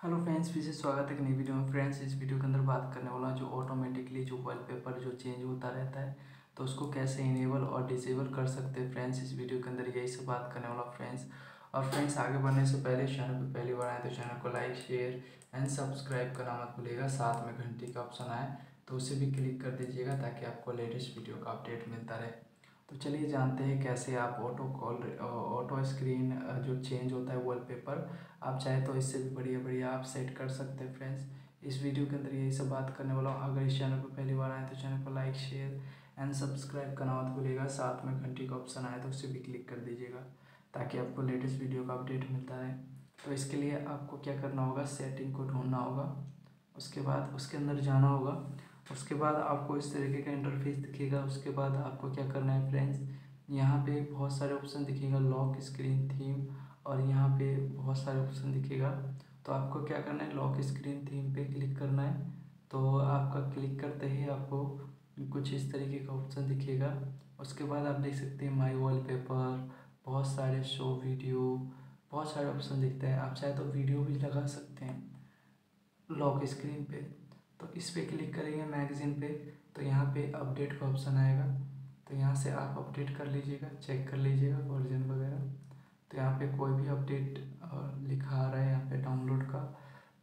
Hello friends, फिर से स्वागत है एक नई वीडियो में। फ्रेंड्स, इस वीडियो के अंदर बात करने वाला जो ऑटोमेटिकली जो वॉलपेपर जो चेंज होता रहता है तो उसको कैसे इनेबल और डिसेबल कर सकते हैं फ्रेंड्स, इस वीडियो के अंदर यही से बात करने वाला फ्रेंड्स। और फ्रेंड्स, आगे बढ़ने से पहले, चैनल पर पहली बार आए तो चैनल को लाइक शेयर एंड सब्सक्राइब करना मत भूलिएगा। साथ में घंटी का ऑप्शन आए तो उसे भी क्लिक कर दीजिएगा ताकि आपको लेटेस्ट वीडियो का अपडेट मिलता रहे। तो चलिए जानते हैं कैसे आप ऑटो कॉल ऑटो स्क्रीन जो चेंज होता है वॉलपेपर आप चाहे तो इससे भी बढ़िया बढ़िया आप सेट कर सकते हैं फ्रेंड्स इस वीडियो के अंदर यही सब बात करने वाला हूँ। अगर इस चैनल पर पहली बार आए तो चैनल को लाइक शेयर एंड सब्सक्राइब करना मत भूलिएगा। साथ में घंटी का ऑप्शन आए तो उसे भी क्लिक कर दीजिएगा ताकि आपको लेटेस्ट वीडियो का अपडेट मिलता रहे। तो इसके लिए आपको क्या करना होगा? सेटिंग को ढूंढना होगा। उसके बाद उसके अंदर जाना होगा। उसके बाद आपको इस तरीके का इंटरफेस दिखेगा, उसके बाद आपको क्या करना है फ्रेंड्स यहाँ पे बहुत सारे ऑप्शन दिखेगा लॉक स्क्रीन थीम और यहाँ पे बहुत सारे ऑप्शन दिखेगा। तो आपको क्या करना है लॉक स्क्रीन थीम पे क्लिक करना है। तो आपका क्लिक करते ही आपको कुछ इस तरीके का ऑप्शन दिखेगा। उसके बाद आप देख सकते हैं माई वॉलपेपर बहुत सारे शो वीडियो बहुत सारे ऑप्शन दिखते हैं। आप चाहे तो वीडियो भी लगा सकते हैं लॉक स्क्रीन पे। तो इस पर क्लिक करेंगे मैगज़ीन पे तो यहाँ पे अपडेट का ऑप्शन आएगा। तो यहाँ से आप अपडेट कर लीजिएगा, चेक कर लीजिएगा वर्जन वगैरह। तो यहाँ पे कोई भी अपडेट लिखा आ रहा है यहाँ पे डाउनलोड का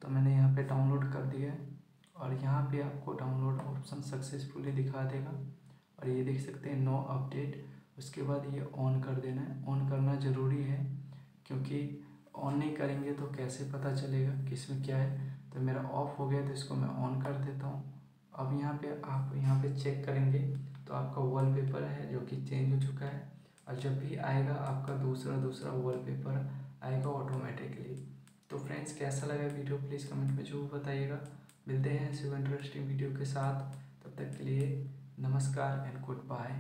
तो मैंने यहाँ पे डाउनलोड कर दिया है। और यहाँ पे आपको डाउनलोड ऑप्शन सक्सेसफुली दिखा देगा। और ये देख सकते हैं, नो अपडेट। उसके बाद ये ऑन कर देना है। ऑन करना ज़रूरी है, क्योंकि ऑन नहीं करेंगे तो कैसे पता चलेगा किसमें क्या है? तो मेरा ऑफ़ हो गया तो इसको मैं ऑन कर देता हूँ। अब यहाँ पे आप यहाँ पे चेक करेंगे तो आपका वॉलपेपर है जो कि चेंज हो चुका है। और जब भी आएगा, आपका दूसरा दूसरा वॉलपेपर आएगा ऑटोमेटिकली तो फ्रेंड्स कैसा लगा वीडियो प्लीज़ कमेंट में ज़रूर बताइएगा। मिलते हैं ऐसे इंटरेस्टिंग वीडियो के साथ। तब तक के लिए नमस्कार एंड गुड बाय